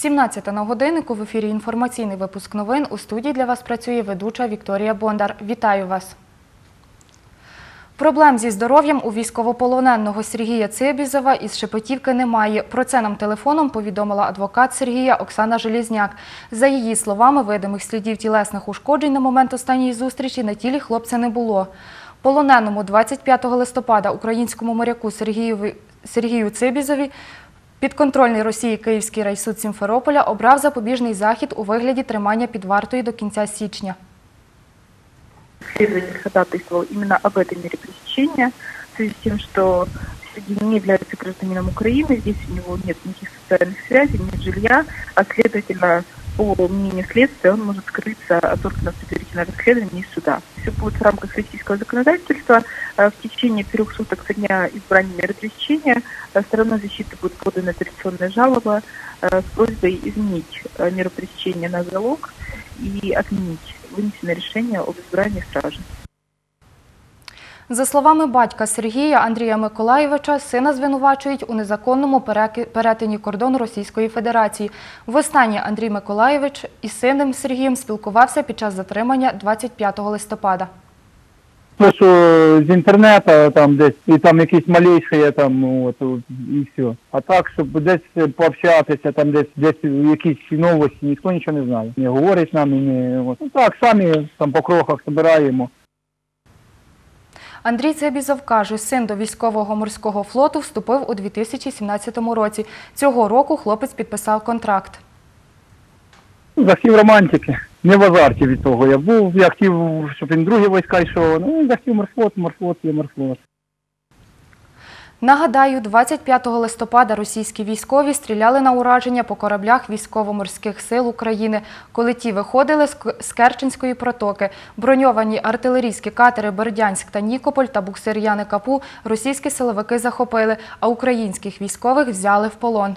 17 на годиннику в ефірі інформаційний випуск новин. У студії для вас працює ведуча Вікторія Бондар. Вітаю вас. Проблем зі здоров'ям у військовополоненого Сергія Цибізова із Шепетівки немає. Про це нам телефоном повідомила адвокат Сергія Оксана Желізняк. За її словами, видимих слідів тілесних ушкоджень на момент останньої зустрічі на тілі хлопця не було. Полоненому 25 листопада українському моряку Сергію, Цибізові Підконтрольний Росії Київський райсуд Сімферополя обрав запобіжний захід у вигляді тримання під вартою до кінця січня. Следователь ходатайствовал именно об этой мере пресечения, в связи с тем, что Сергей не является гражданином Украины, здесь у него нет никаких социальных связей, нет жилья, а следовательно, по мнению следствия, он может скрыться от органов предварительного расследования и суда. Все будет в рамках российского законодательства. Э, В течение трех суток со дня избрания меры пресечения э, стороной защиты будет подана апелляционная жалоба э, с просьбой изменить меру пресечения на залог и отменить вынесенное решение об избрании стражи. За словами батька Сергія Андрія Миколаєвича, сина звинувачують у незаконному перетині кордону Російської Федерації. Востаннє Андрій Миколаєвич із сином Сергієм спілкувався під час затримання 25 листопада. Що з інтернету там десь, і там якісь малейші там, ну, от, і все. А так, щоб десь пообщатися, там десь, десь якісь новості, ніхто нічого не знає. Не говорить нам, і не, от. Ну так, самі там по крохах збираємо. Андрій Цебізов каже, син до військового морського флоту вступив у 2017 році. Цього року хлопець підписав контракт. Ну, Захотів романтики. Не в азарті від того я був. Я хотів, щоб він другі війська йшов. Ну, захотів морфлот, морфлот є морфлот. Нагадаю, 25 листопада російські військові стріляли на ураження по кораблях військово-морських сил України, коли ті виходили з Керченської протоки. Броньовані артилерійські катери Бердянськ та Нікополь та буксир Яни Капу російські силовики захопили, а українських військових взяли в полон.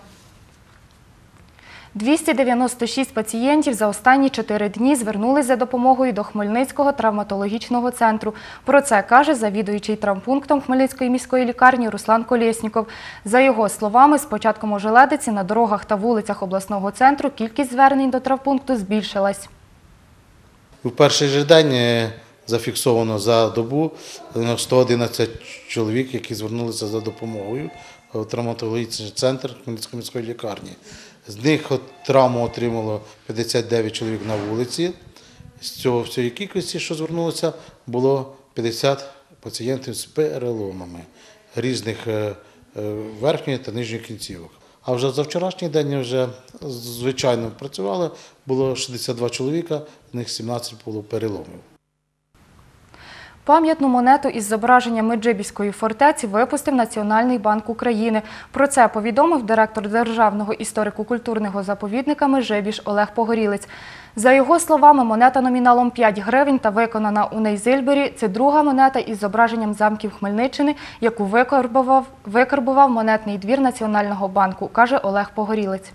296 пацієнтів за останні 4 дні звернулись за допомогою до Хмельницького травматологічного центру. Про це каже завідуючий травмпунктом Хмельницької міської лікарні Руслан Колєсніков. За його словами, з початком ожеледиці на дорогах та вулицях обласного центру кількість звернень до травмпункту збільшилась. У перший же день е, зафіксовано за добу е, 111 чоловік, які звернулися за допомогою травматологічний центр Хмельницької міської лікарні. З них травму отримало 59 чоловік на вулиці. З цього всієї кількості, що звернулося, було 50 пацієнтів з переломами різних е, е, верхньої та нижньої кінцівок. А вже за вчорашній день вже звичайно працювали, було 62 чоловіка, з них 17 було переломів. Пам'ятну монету із зображенням Меджибіської фортеці випустив Національний банк України. Про це повідомив директор Державного історико-культурного заповідника Меджибіж Олег Погорілець. За його словами, монета номіналом 5 гривень та виконана у Нейзильбері – це друга монета із зображенням замків Хмельниччини, яку викарбував, викарбував монетний двір Національного банку, каже Олег Погорілець.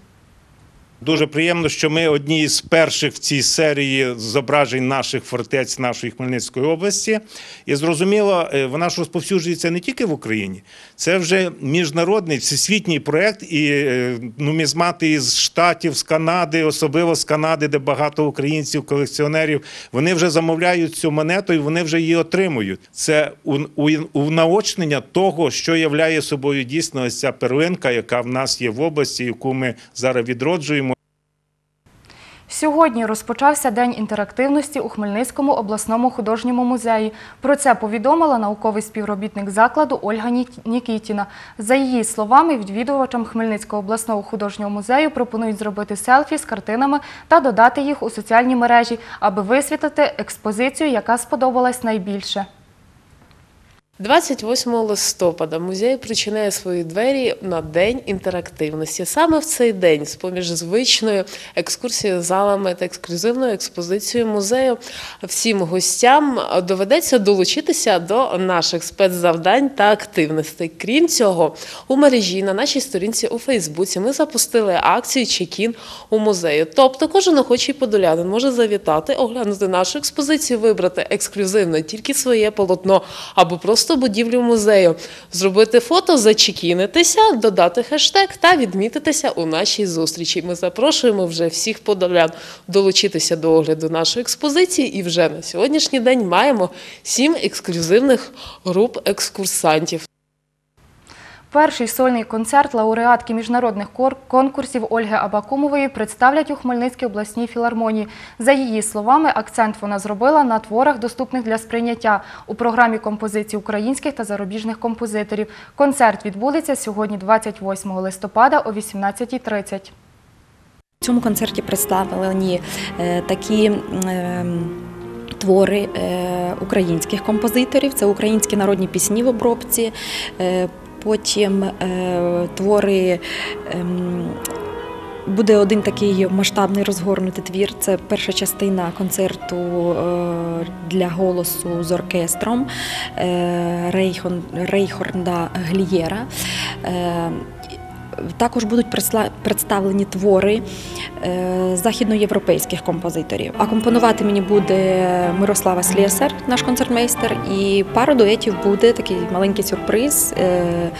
Дуже приємно, що ми одні із перших в цій серії зображень наших фортець нашої Хмельницької області. І зрозуміло, е, вона ж розповсюджується не тільки в Україні, це вже міжнародний всесвітній проєкт, і е, нумізмати із Штатів, з Канади, особливо з Канади, де багато українців, колекціонерів, вони вже замовляють цю монету і вони вже її отримують. Це у- унаочнення того, що являє собою дійсно ось ця перлинка, яка в нас є в області, яку ми зараз відроджуємо. Сьогодні розпочався День інтерактивності у Хмельницькому обласному художньому музеї. Про це повідомила науковий співробітник закладу Ольга Нікітіна. За її словами, відвідувачам Хмельницького обласного художнього музею пропонують зробити селфі з картинами та додати їх у соціальні мережі, аби висвітлити експозицію, яка сподобалась найбільше. 28 листопада музей причиняє свої двері на день інтерактивності. Саме в цей день, з поміж звичною екскурсією залами та ексклюзивною експозицією музею, всім гостям доведеться долучитися до наших спецзавдань та активностей. Крім цього, у мережі на нашій сторінці у Фейсбуці ми запустили акцію Чекін у музею. Тобто, кожен охочий подолянин може завітати, оглянути нашу експозицію, вибрати ексклюзивно тільки своє полотно або просто просто будівлю музею, зробити фото, зачекінитися, додати хештег та відмітитися у нашій зустрічі. Ми запрошуємо вже всіх подолян долучитися до огляду нашої експозиції. І вже на сьогоднішній день маємо сім ексклюзивних груп екскурсантів. Перший сольний концерт лауреатки міжнародних конкурсів Ольги Абакумової представлять у Хмельницькій обласній філармонії. За її словами, акцент вона зробила на творах, доступних для сприйняття у програмі композицій українських та зарубіжних композиторів. Концерт відбудеться сьогодні, 28 листопада о 18.30. В цьому концерті представлені е, такі ем, твори е, українських композиторів, це українські народні пісні в обробці, е, потім е, твори. ем, Буде один такий масштабний розгорнутий твір. Це перша частина концерту е, для голосу з оркестром е, Рейхорнда Глієра. Також будуть представлені твори е, західноєвропейських композиторів. А компонувати мені буде Мирослава Слєсар, наш концертмейстер, і пару дуетів буде такий маленький сюрприз е,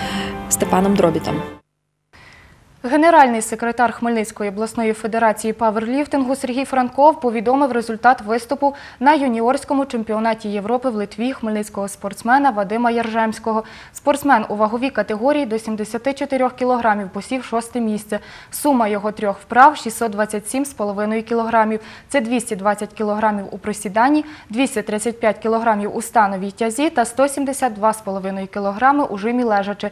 Степаном Дробітом. Генеральний секретар Хмельницької обласної федерації паверліфтингу Сергій Франков повідомив результат виступу на юніорському чемпіонаті Європи в Литві хмельницького спортсмена Вадима Єржемського. Спортсмен у ваговій категорії до 74 кілограмів посів шосте місце. Сума його трьох вправ 627,5 кілограмів. Це 220 кілограмів у присіданні, 235 кілограмів у становій тязі та 172,5 кілограми у жимі лежачи.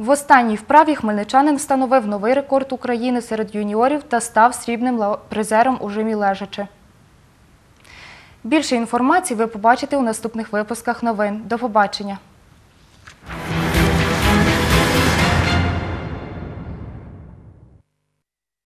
В останній вправі хмельничанин встановив новий рекорд України серед юніорів та став срібним призером у жимі лежачи. Більше інформації ви побачите у наступних випусках новин. До побачення!